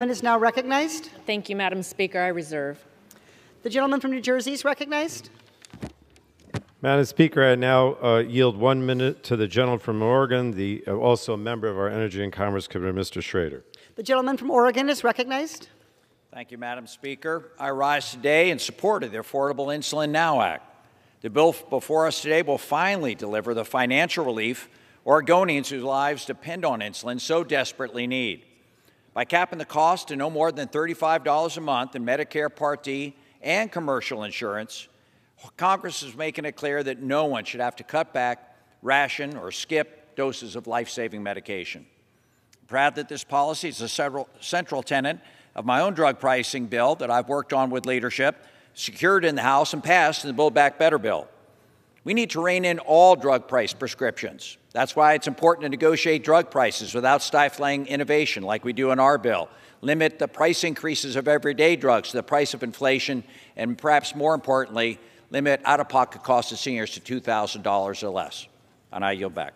gentleman is now recognized. Thank you, Madam Speaker. I reserve. The gentleman from New Jersey is recognized. Madam Speaker, I now uh, yield one minute to the gentleman from Oregon, the uh, also a member of our Energy and Commerce Committee, Mr. Schrader. The gentleman from Oregon is recognized. Thank you, Madam Speaker. I rise today in support of the Affordable Insulin Now Act. The bill before us today will finally deliver the financial relief Oregonians whose lives depend on insulin so desperately need. By capping the cost to no more than $35 a month in Medicare Part D and commercial insurance, Congress is making it clear that no one should have to cut back, ration, or skip doses of life saving medication. I'm proud that this policy is a central tenet of my own drug pricing bill that I've worked on with leadership, secured in the House, and passed in the Build Back Better bill. We need to rein in all drug price prescriptions. That's why it's important to negotiate drug prices without stifling innovation like we do in our bill. Limit the price increases of everyday drugs to the price of inflation, and perhaps more importantly, limit out of pocket costs of seniors to $2,000 or less. And I yield back.